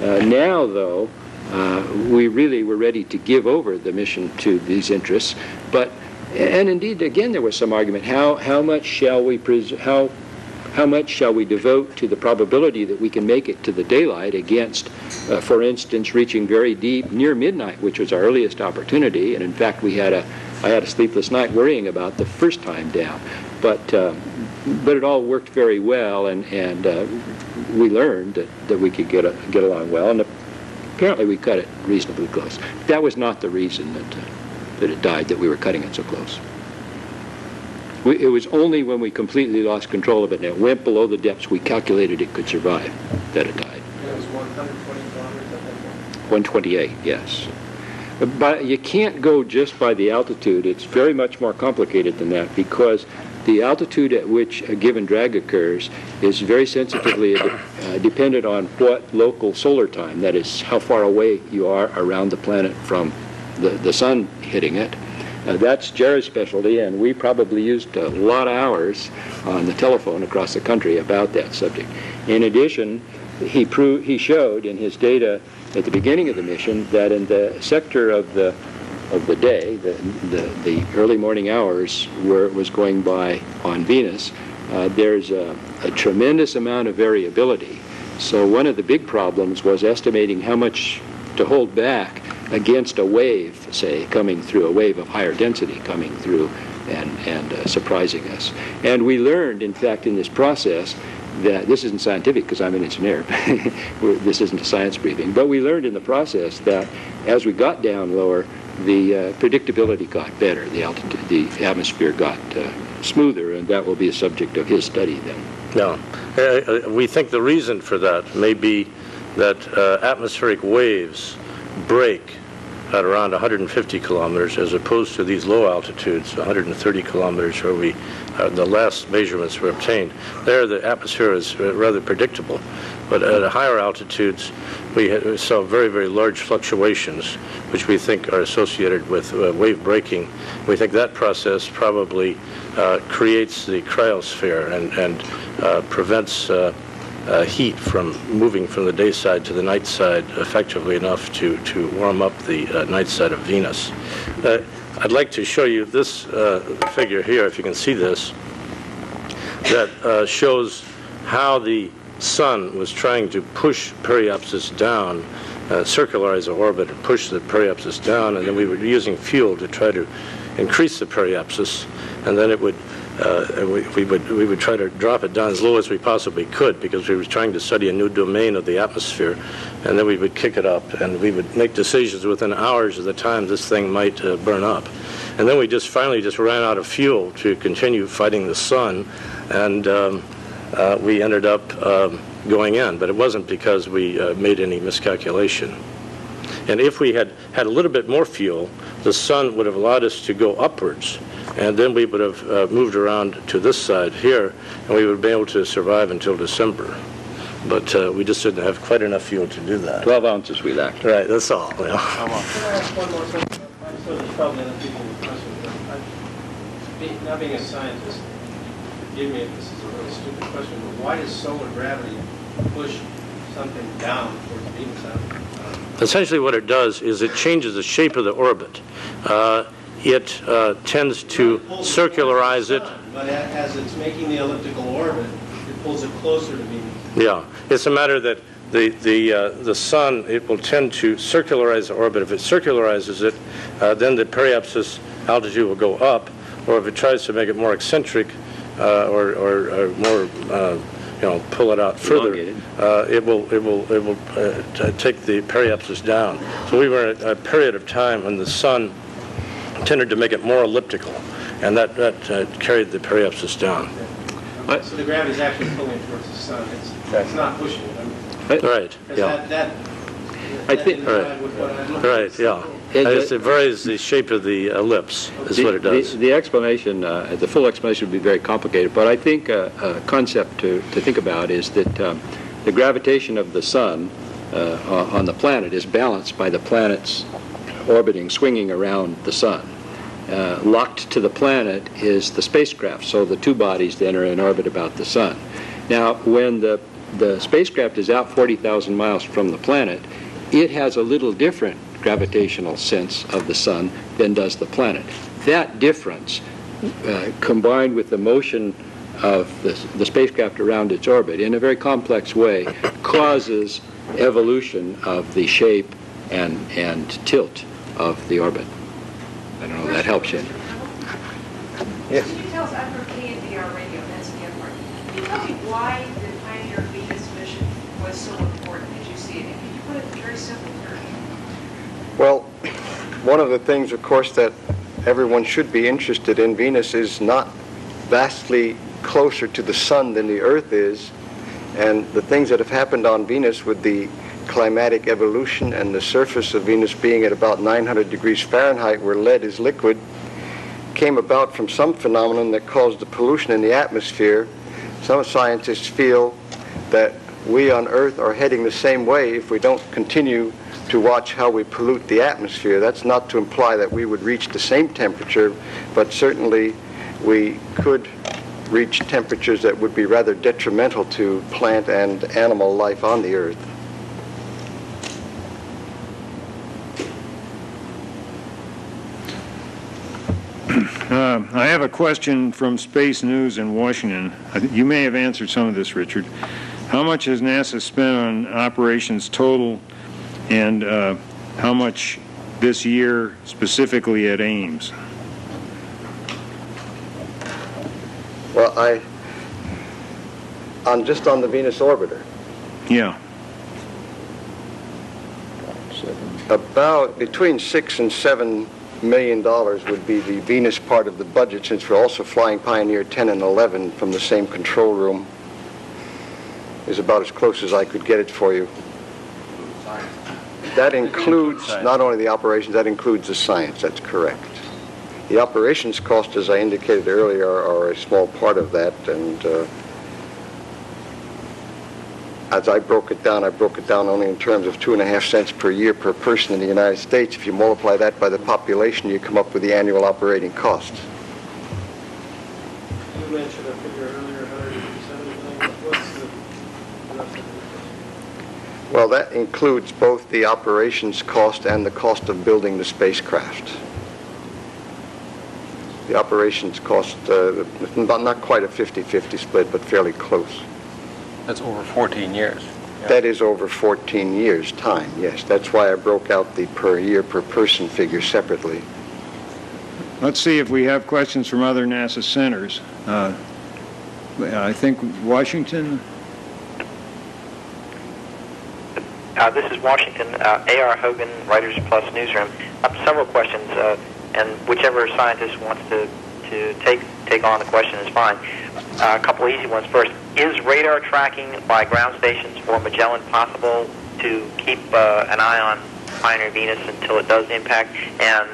Uh, now, though, uh, we really were ready to give over the mission to these interests, but and indeed, again, there was some argument: how how much shall we pres- how how much shall we devote to the probability that we can make it to the daylight against, uh, for instance, reaching very deep near midnight, which was our earliest opportunity, and in fact, we had a I had a sleepless night worrying about the first time down, but. Uh, but it all worked very well, and, and uh, we learned that, that we could get, a, get along well, and apparently we cut it reasonably close. That was not the reason that, uh, that it died, that we were cutting it so close. We, it was only when we completely lost control of it and it went below the depths we calculated it could survive that it died. It was 120 kilometers at that point. 128, yes. But you can't go just by the altitude. It's very much more complicated than that because the altitude at which a given drag occurs is very sensitively uh, dependent on what local solar time, that is, how far away you are around the planet from the, the sun hitting it. Uh, that's Jerry's specialty, and we probably used a lot of hours on the telephone across the country about that subject. In addition, he, pro- he showed in his data at the beginning of the mission that in the sector of the of the day, the, the, the early morning hours where it was going by on Venus, uh, there's a, a tremendous amount of variability. So one of the big problems was estimating how much to hold back against a wave, say, coming through, a wave of higher density coming through and, and uh, surprising us. And we learned, in fact, in this process, that this isn't scientific because I'm an engineer. This isn't a science briefing. But we learned in the process that as we got down lower, the uh, predictability got better. The altitude, the atmosphere got uh, smoother, and that will be a subject of his study then. No. Uh, uh, We think the reason for that may be that uh, atmospheric waves break at around 150 kilometers as opposed to these low altitudes, 130 kilometers where we, uh, the last measurements were obtained. There the atmosphere is uh, rather predictable, but at higher altitudes we saw very, very large fluctuations which we think are associated with uh, wave breaking. We think that process probably uh, creates the cryosphere and, and uh, prevents uh, heat from moving from the day side to the night side effectively enough to, to warm up the uh, night side of Venus. Uh, I'd like to show you this uh, figure here, if you can see this, that uh, shows how the sun was trying to push Periapsis down, uh, circularize the orbit and push the Periapsis down, and then we were using fuel to try to increase the Periapsis, and then it would uh, and we, we would we would try to drop it down as low as we possibly could because we were trying to study a new domain of the atmosphere, and then we would kick it up and we would make decisions within hours of the time this thing might uh, burn up, and then we just finally just ran out of fuel to continue fighting the sun, and um, uh, we ended up um, going in, but it wasn't because we uh, made any miscalculation. And if we had had a little bit more fuel, the sun would have allowed us to go upwards. And then we would have uh, moved around to this side here, and we would have been able to survive until December. But uh, we just didn't have quite enough fuel to do that. 12 ounces we lacked. Right, that's all. you know. Can I ask one more question? I'm sort of other people with questions. but I- be- Not being a scientist, forgive me if this is a really stupid question, but why does solar gravity push something down towards Venus? Essentially what it does is it changes the shape of the orbit. Uh, It uh, tends to it circularize it sun, But as it's making the elliptical orbit, it pulls it closer to me. Yeah, it's a matter that the, the, uh, the sun, it will tend to circularize the orbit. If it circularizes it, uh, then the periapsis altitude will go up, or if it tries to make it more eccentric, uh, or, or, or more, uh, you know, pull it out further, uh, it will, it will, it will uh, t- take the periapsis down. So we were at a period of time when the sun tended to make it more elliptical, and that, that uh, carried the periapsis down. So the gravity is actually pulling towards the sun. It's, it's not pushing it. I mean, Right, Because yeah. that, that, I think- didn't with what I looked. Right, yeah. And It's- the- It varies the shape of the ellipse, is what it does. The the explanation, uh, the full explanation would be very complicated, but I think uh, a concept to to think about is that um, the gravitation of the sun uh, on on the planet is balanced by the planet's orbiting, swinging around the sun. Uh, Locked to the planet is the spacecraft, so the two bodies then are in orbit about the sun. Now, when the the spacecraft is out 40,000 miles from the planet, it has a little different gravitational sense of the sun than does the planet. That difference, uh, combined with the motion of the, the spacecraft around its orbit in a very complex way, causes evolution of the shape and, and tilt of the orbit. I don't know if that helps you. Yes. Can you tell us, I'm from KNBR Radio, that's the part. Can you tell me why the Pioneer Venus mission was so important as you see it? And can you put it in very simple terms? Well, one of the things, of course, that everyone should be interested in Venus is not vastly closer to the sun than the Earth is. And the things that have happened on Venus with the climatic evolution and the surface of Venus being at about 900 degrees Fahrenheit where lead is liquid came about from some phenomenon that caused the pollution in the atmosphere. Some scientists feel that we on Earth are heading the same way if we don't continue to watch how we pollute the atmosphere. That's not to imply that we would reach the same temperature, but certainly we could reach temperatures that would be rather detrimental to plant and animal life on the Earth. Uh, I have a question from Space News in Washington. You may have answered some of this, Richard. How much has NASA spent on operations total, and uh, how much this year specifically at Ames? Well, I, on, just on the Venus orbiter, Yeah. about between six and seven million dollars would be the Venus part of the budget, since we're also flying Pioneer 10 and 11 from the same control room. Is about as close as I could get it for you. That includes not only the operations, that includes the science, that's correct. The operations cost, as I indicated earlier, are a small part of that, and uh, as I broke it down, I broke it down only in terms of two and a half cents per year per person in the United States. If you multiply that by the population, you come up with the annual operating cost. You mentioned a figure earlier, 170 million. What's the rest of Well, that includes both the operations cost and the cost of building the spacecraft. The operations cost, uh, not not quite a 50-50 split, but fairly close. That's over 14 years. That is over 14 years' time, yes. That's why I broke out the per year, per person figure separately. Let's see if we have questions from other NASA centers. Uh, I think Washington, Uh, this is Washington, uh, A.R. Hogan, Writers Plus Newsroom. Uh, several questions, uh, and whichever scientist wants to, to take, take on the question is fine. Uh, a couple easy ones first. Is radar tracking by ground stations for Magellan possible to keep uh, an eye on Pioneer Venus until it does impact? And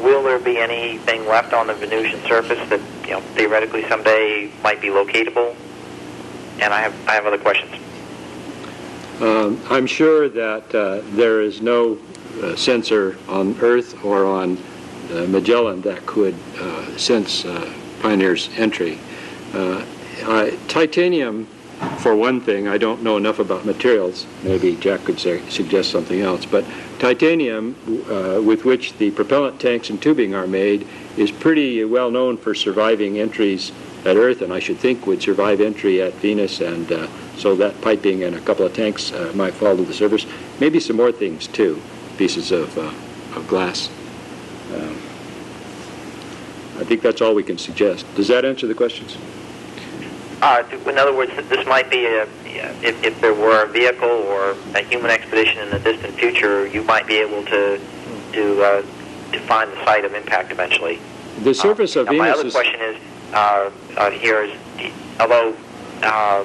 will there be anything left on the Venusian surface that, you know, theoretically someday might be locatable? And I have, I have other questions. Um, I'm sure that uh, there is no uh, sensor on Earth or on uh, Magellan that could uh, sense uh, Pioneer's entry. Uh, I- Titanium, for one thing, I don't know enough about materials. Maybe Jack could say, suggest something else. But titanium, uh, with which the propellant tanks and tubing are made, is pretty well known for surviving entries at Earth, and I should think would survive entry at Venus. And uh, so that piping and a couple of tanks uh, might fall to the surface. Maybe some more things too, pieces of, uh, of glass. Um, I think that's all we can suggest. Does that answer the questions? Uh, in other words, this might be a, if, if there were a vehicle or a human expedition in the distant future, you might be able to to uh, to find the site of impact eventually. The surface of Now, my Venus other is. question is, uh, uh, here is, although uh,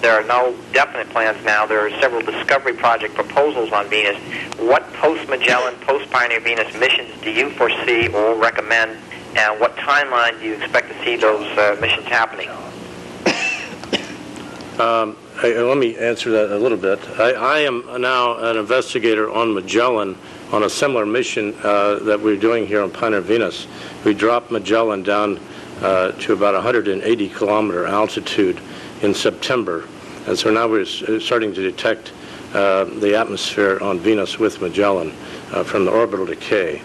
there are no definite plans now, there are several Discovery Project proposals on Venus. What post-Magellan, post-Pioneer Venus missions do you foresee or recommend, and what timeline do you expect to see those uh, missions happening? Um, I- Let me answer that a little bit. I I am now an investigator on Magellan on a similar mission uh, that we're doing here on Pioneer Venus. We dropped Magellan down uh, to about 180 kilometer altitude in September, and so now we're uh, starting to detect uh, the atmosphere on Venus with Magellan uh, from the orbital decay.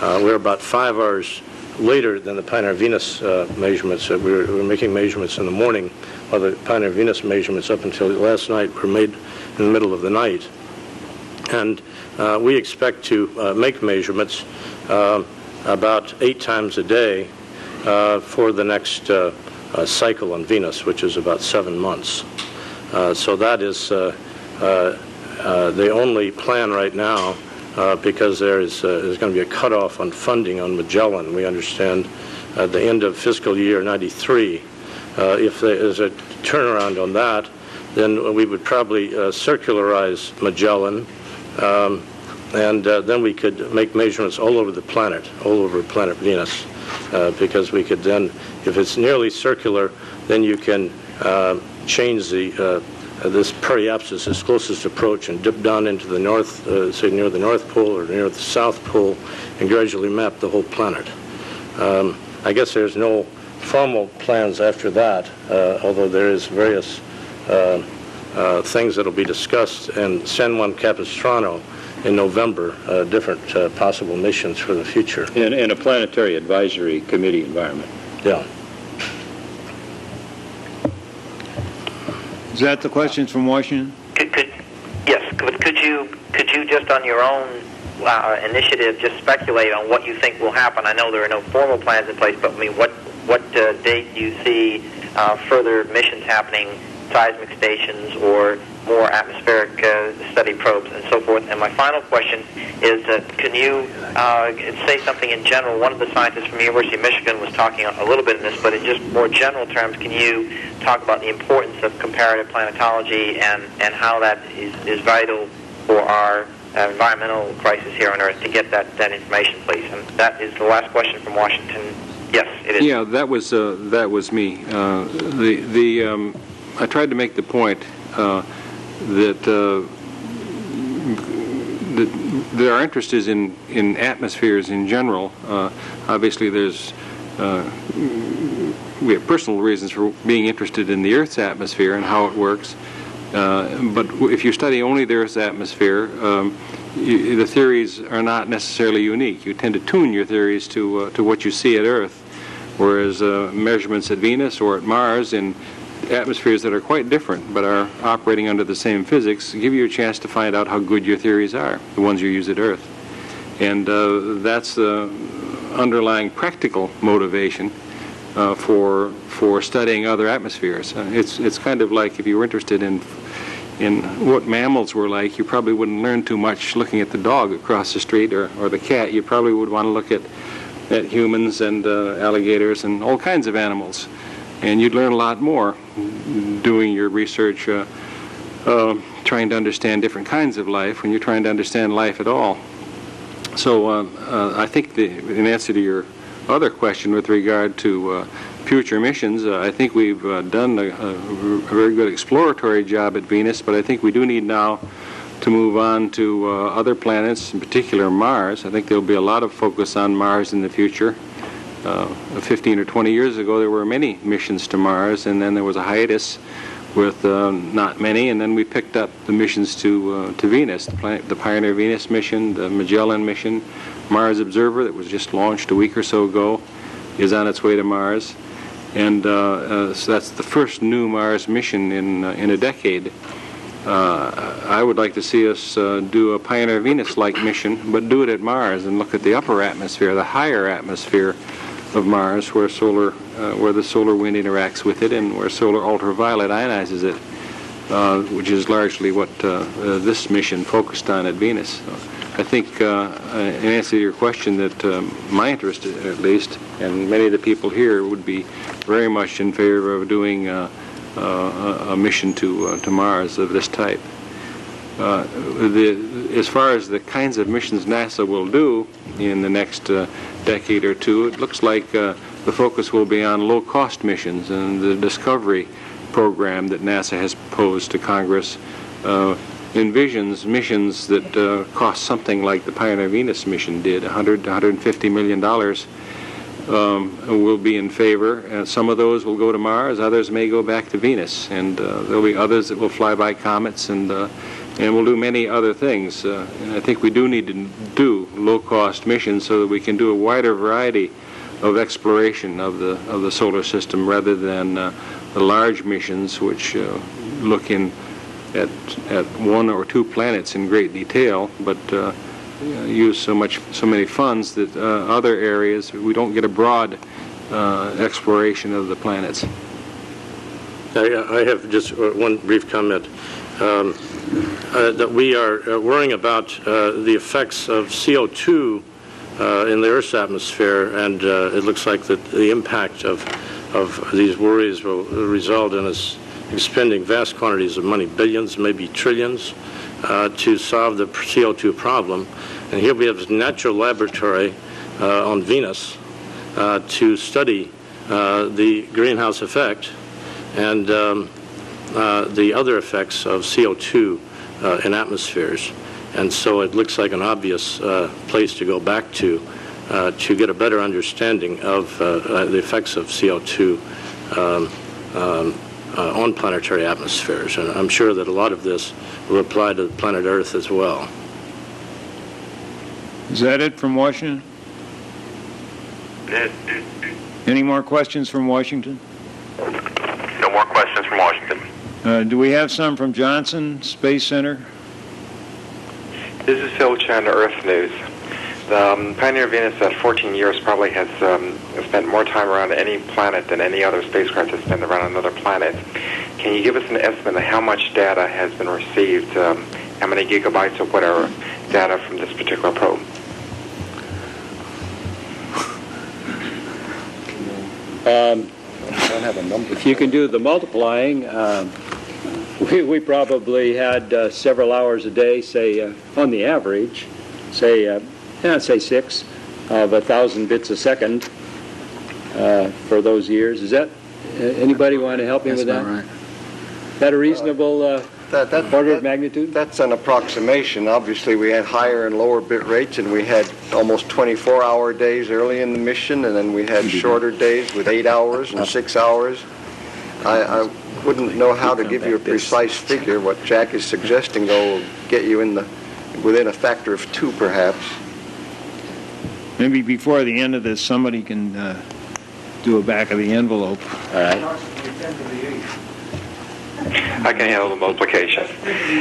Uh, We're about five hours later than the Pioneer Venus measurements. We were we were making measurements in the morning, while the Pioneer Venus measurements up until last night were made in the middle of the night. And uh, we expect to uh, make measurements uh, about eight times a day uh, for the next uh, uh, cycle on Venus, which is about seven months. So that is the only plan right now, because there is, there's going to be a cutoff on funding on Magellan, we understand, at the end of fiscal year 93. Uh, If there is a turnaround on that, then we would probably uh, circularize Magellan, um, and uh, then we could make measurements all over the planet, all over planet Venus, uh, because we could then, if it's nearly circular, then you can uh, change the uh, this periapsis, this closest approach, and dip down into the north, uh, say near the North Pole or near the South Pole, and gradually map the whole planet. Um, I guess there's no formal plans after that, uh, although there is various uh, uh, things that will be discussed, and San Juan Capistrano in November, uh, different uh, possible missions for the future. In, in a planetary advisory committee environment. Yeah. Is that the questions from Washington? Could, could, yes, could, could you could you just on your own uh, initiative just speculate on what you think will happen? I know there are no formal plans in place, but I mean, what what uh, date do you see uh, further missions happening, seismic stations, or more atmospheric uh, study probes, and so forth? And my final question is, can you uh, say something in general? One of the scientists from the University of Michigan was talking a little bit in this, but in just more general terms, can you talk about the importance of comparative planetology and, and how that is, is vital for our uh, environmental crisis here on Earth to get that, that information, please? And that is the last question from Washington. Yes, it is. Yeah, that was uh, that was me. Uh, the the um, I tried to make the point uh, that uh, that, that our interest is in in atmospheres in general. Uh, obviously, there's uh, we have personal reasons for being interested in the Earth's atmosphere and how it works. But if you study only the Earth's atmosphere, um, you, the theories are not necessarily unique. You tend to tune your theories to uh, to what you see at Earth, whereas uh, measurements at Venus or at Mars in atmospheres that are quite different but are operating under the same physics give you a chance to find out how good your theories are, the ones you use at Earth. And uh, that's the underlying practical motivation uh, for for studying other atmospheres. Uh, it's it's kind of like if you were interested in in what mammals were like, you probably wouldn't learn too much looking at the dog across the street or, or the cat. You probably would want to look at at humans and uh, alligators and all kinds of animals, and you'd learn a lot more doing your research. Uh, uh, trying to understand different kinds of life when you're trying to understand life at all. So uh, uh, I think the, in answer to your other question with regard to uh, future missions, I think we've done a, very good exploratory job at Venus, but I think we do need now to move on to uh, other planets, in particular Mars. I think there'll be a lot of focus on Mars in the future. Uh, 15 or 20 years ago, there were many missions to Mars, and then there was a hiatus with uh, not many, and then we picked up the missions to uh, to Venus, the, planet, the Pioneer Venus mission, the Magellan mission, Mars Observer that was just launched a week or so ago is on its way to Mars, and uh, uh so that's the first new Mars mission in in a decade. Uh, I would like to see us do a Pioneer Venus-like mission, but do it at Mars and look at the upper atmosphere, the higher atmosphere of Mars, where solar, uh, where the solar wind interacts with it, and where solar ultraviolet ionizes it, uh, which is largely what uh, this mission focused on at Venus. I think, in answer to your question, that my interest, at least, and many of the people here would be very much in favor of doing a mission to to Mars of this type. Uh, the, as far as the kinds of missions NASA will do in the next uh, decade or two, it looks like uh, the focus will be on low-cost missions, and the Discovery program that NASA has proposed to Congress uh, envisions missions that uh, cost something like the Pioneer Venus mission did, 100 to 150 million dollars. Um, will be in favor. Uh, some of those will go to Mars, others may go back to Venus, and uh, there'll be others that will fly by comets and uh, and we'll do many other things. Uh, and I think we do need to do low-cost missions so that we can do a wider variety of exploration of the of the solar system rather than uh, the large missions which uh, look in at at one or two planets in great detail, but use so much so many funds that uh, other areas we don't get a broad uh, exploration of the planets. I, I have just one brief comment. Um, uh, that we are uh, worrying about uh, the effects of CO2 uh, in the Earth's atmosphere, and uh, it looks like that the impact of of these worries will result in us expending vast quantities of money, billions, maybe trillions, uh, to solve the CO2 problem. And here we have a natural laboratory on Venus to study the greenhouse effect, and um, uh, the other effects of CO2 uh, in atmospheres. And so it looks like an obvious uh, place to go back to uh, to get a better understanding of uh, the effects of CO2 um, um, on planetary atmospheres. And I'm sure that a lot of this will apply to the planet Earth as well. Is that it from Washington? Any more questions from Washington? No more questions from Washington. Uh, Do we have some from Johnson Space Center? This is Phil Chen, Earth News. Um, Pioneer Venus at 14 years probably has um, spent more time around any planet than any other spacecraft has spent around another planet. Can you give us an estimate of how much data has been received, um, how many gigabytes or whatever data from this particular probe? Um, If you can do the multiplying, um, we we probably had uh, several hours a day, say, uh, on the average, say, uh, yeah, say six of a 1,000 bits a second uh, for those years. Is that, uh, anybody want to help me That's with that? about right. That a reasonable uh, That, that, order of magnitude? That's an approximation. Obviously, we had higher and lower bit rates, and we had almost 24-hour days early in the mission, and then we had shorter days with eight hours and six hours. I, I wouldn't know how to give you a precise figure. What Jack is suggesting, though, will get you in the, within a factor of two, perhaps. Maybe before the end of this, somebody can uh, do a back of the envelope. All right. Approximately 10 to the 8th. I can handle the multiplication.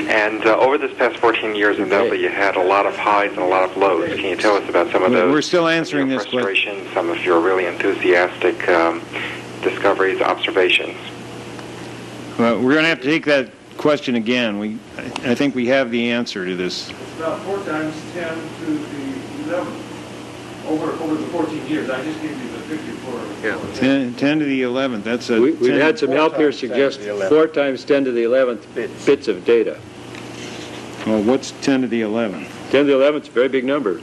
And uh, over this past 14 years, undoubtedly, you had a lot of highs and a lot of lows. Can you tell us about some of those? we're still answering some of your this que- frustrations, some of your really enthusiastic um, discoveries, observations. Well, we're going to have to take that question again. We, I I think we have the answer to this. It's about 4 times 10 to the 11th. Over, over the 14 years, I just gave you the figure for. Yeah. 10, 10 to the 11th, that's a... We- We've 10 had some help here suggest four times 10 to the 11th bits of data. Well, what's 10 to the 11th? 10 to the 11th is a very big number.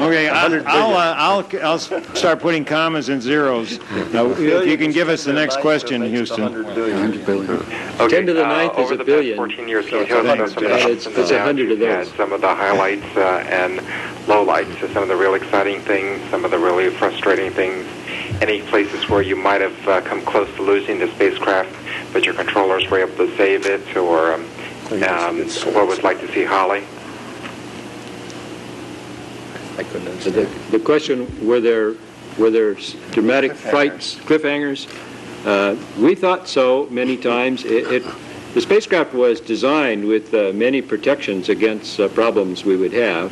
Okay, I'll, I'll, uh, I'll, I'll start putting commas and zeros. Now, If you can give us the next question, Houston. 100 billion. Okay, 10 to the uh, is over a the billion. Past 14 years, can you tell some of the Thanks, ups Jack. and It's the a downs hundred of you've had, some of the highlights uh, and lowlights, so some of the real exciting things, some of the really frustrating things, any places where you might have uh, come close to losing the spacecraft, but your controllers were able to save it, or um, um, what was like to see Halley? I couldn't answer The that. the question, were there, were there s- dramatic frights, cliffhangers? Uh, We thought so many times. It, it- the spacecraft was designed with uh, many protections against uh, problems we would have.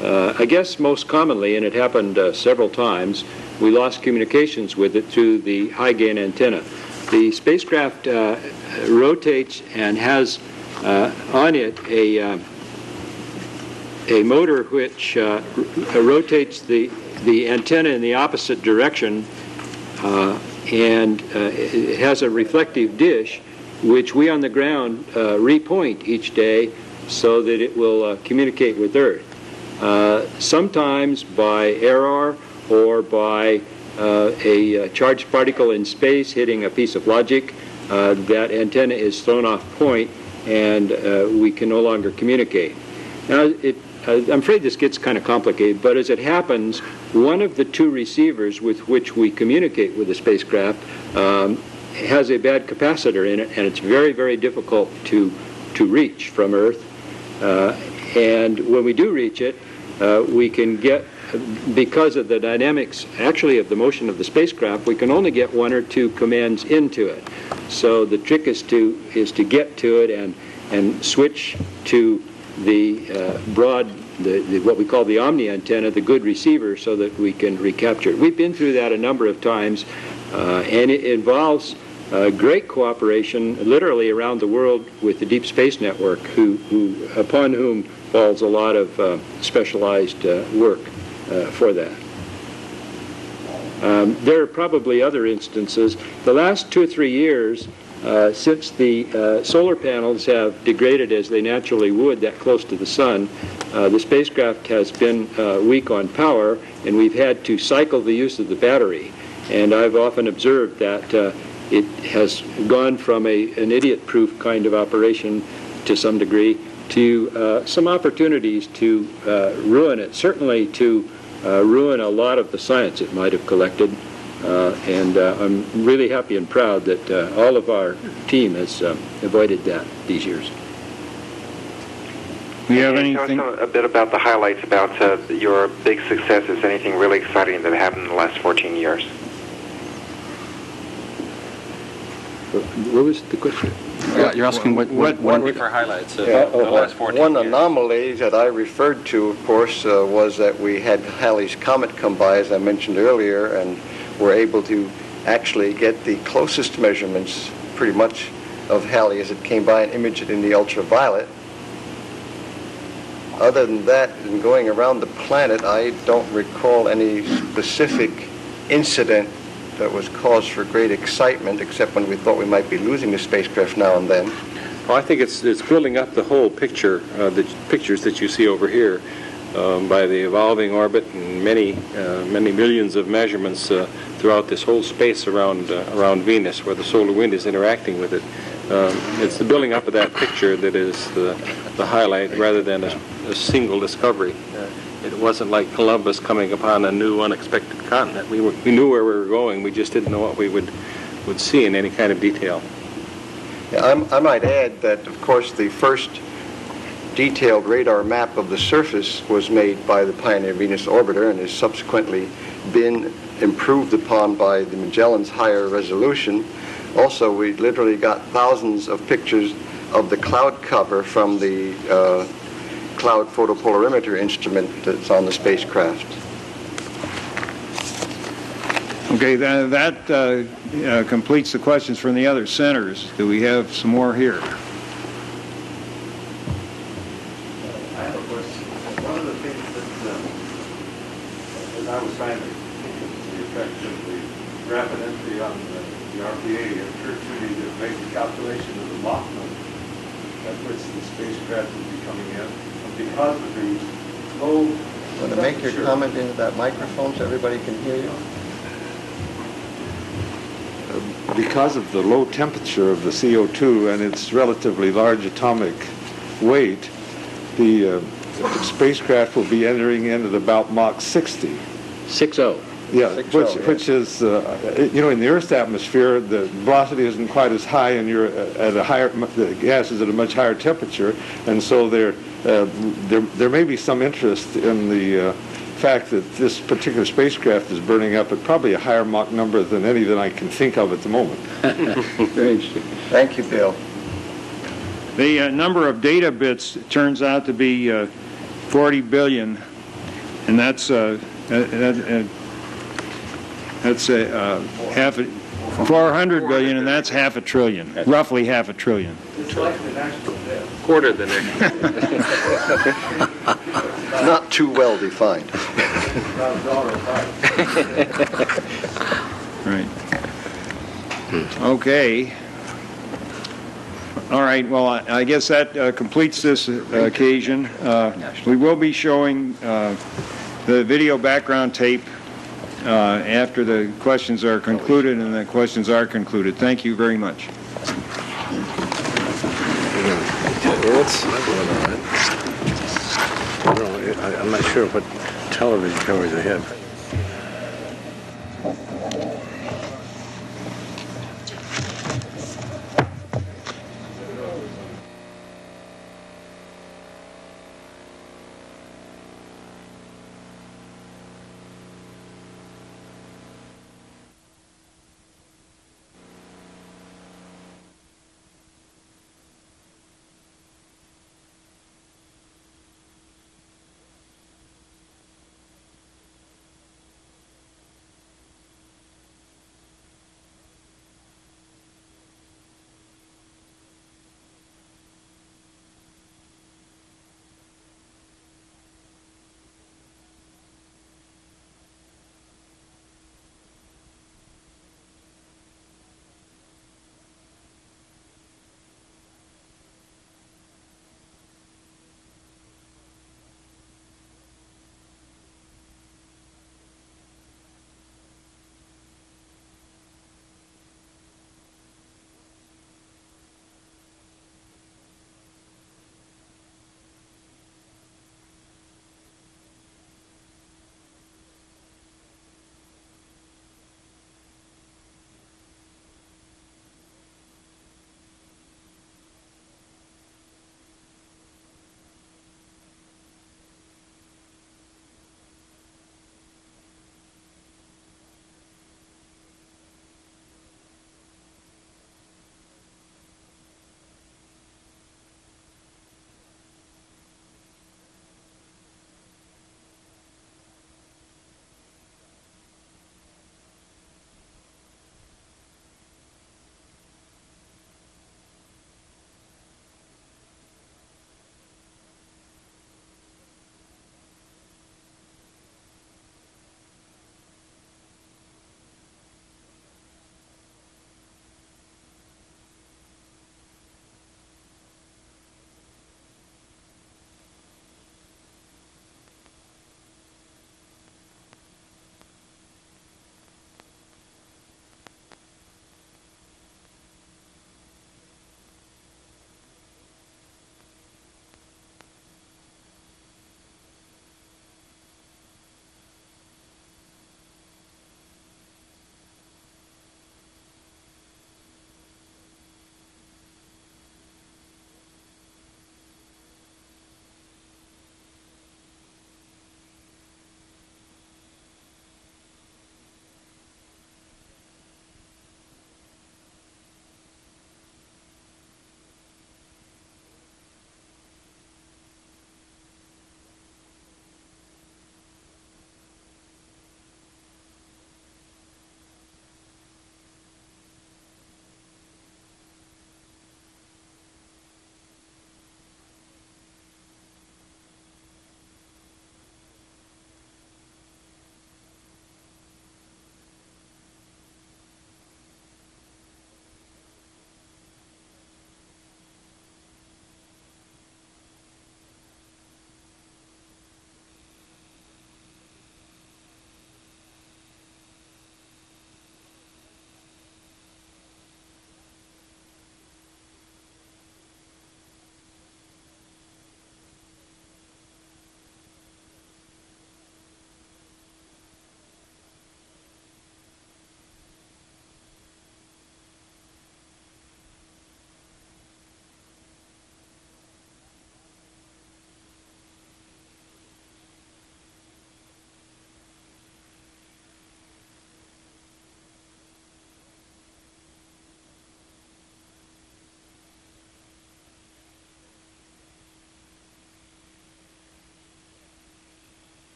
Uh, I guess most commonly, and it happened uh, several times, we lost communications with it through the high-gain antenna. The spacecraft uh, rotates and has uh, on it a uh, a motor which uh, rotates the, the antenna in the opposite direction uh, and uh, it has a reflective dish which we on the ground uh, repoint each day so that it will uh, communicate with Earth. Uh, sometimes by error or by a charged particle in space hitting a piece of logic, that antenna is thrown off point and we can no longer communicate. Now, it, I'm afraid this gets kind of complicated, but as it happens, one of the two receivers with which we communicate with the spacecraft um, has a bad capacitor in it, and it's very, very difficult to, to reach from Earth. Uh, and when we do reach it, uh, we can get, because of the dynamics actually of the motion of the spacecraft, we can only get one or two commands into it. So the trick is to is to get to it and and switch to the uh, broad, the, the, what we call the omni antenna, the good receiver, so that we can recapture it. We've been through that a number of times, uh, and it involves uh, great cooperation, literally around the world, with the Deep Space Network, who, who upon whom falls a lot of uh, specialized uh, work uh, for that. Um, there are probably other instances. The last two or three years, uh, since the uh, solar panels have degraded as they naturally would that close to the sun, uh, the spacecraft has been uh, weak on power, and we've had to cycle the use of the battery. And I've often observed that uh, it has gone from a, an idiot-proof kind of operation to some degree to some opportunities to ruin it, certainly to ruin a lot of the science it might have collected. Uh, and uh, I'm really happy and proud that uh, all of our team has uh, avoided that these years. Do you have Can you tell us a bit about the highlights about uh, your big successes? Anything really exciting that happened in the last 14 years? What was the question? Yeah, You're asking what, what, What what, were for highlights of Yeah, the last 14 One years? anomaly that I referred to, of course, uh, was that we had Halley's Comet come by, as I mentioned earlier, and were able to actually get the closest measurements, pretty much, of Halley as it came by and image it in the ultraviolet. Other than that, in going around the planet, I don't recall any specific incident that was cause for great excitement, except when we thought we might be losing the spacecraft now and then. Well, I think it's, it's building up the whole picture, uh, the pictures that you see over here um, by the evolving orbit and many, uh, many millions of measurements uh, throughout this whole space around, uh, around Venus where the solar wind is interacting with it. Um, it's the building up of that picture that is the, the highlight rather than a, a single discovery. Uh, it wasn't like Columbus coming upon a new unexpected continent. We, were, we knew where we were going, we just didn't know what we would, would see in any kind of detail. Yeah, I might add that, of course, the first detailed radar map of the surface was made by the Pioneer Venus Orbiter and has subsequently been improved upon by the Magellan's higher resolution. Also, we literally got thousands of pictures of the cloud cover from the uh, cloud photopolarimeter instrument that's on the spacecraft. Okay, tha- that uh, uh, completes the questions from the other centers. Do we have some more here? I have a question. One of the things that, uh, as I was trying to think of the effect of the rapid entry on the the RPA, it occurred to me to make a calculation of the Mach number at which the spacecraft would be coming in. And Because of the low Want to make your comment into that microphone so everybody can hear you? because of the low temperature of the CO2 and its relatively large atomic weight, the uh, spacecraft will be entering in at about Mach 60. Six oh. Yeah, 60, which, yeah. which is, uh, you know, in the Earth's atmosphere, the velocity isn't quite as high, and you're at a higher, the gas is at a much higher temperature, and so there, uh, there, there may be some interest in the uh, fact that this particular spacecraft is burning up at probably a higher Mach number than any that I can think of at the moment. Very interesting. Thank you, Bill. The uh, number of data bits turns out to be uh, 40 billion, and that's uh, that, that, uh, that's a uh, half a 400 billion, and that's half a trillion, roughly half a trillion. It's like the. Quarter the next. Not too well defined. About a dollar a pipe. Right. Okay. All right, well, I I guess that uh, completes this uh, occasion. Uh, We will be showing uh, the video background tape uh, after the questions are concluded, and the questions are concluded. Thank you very much. I'm not sure what television covers they have.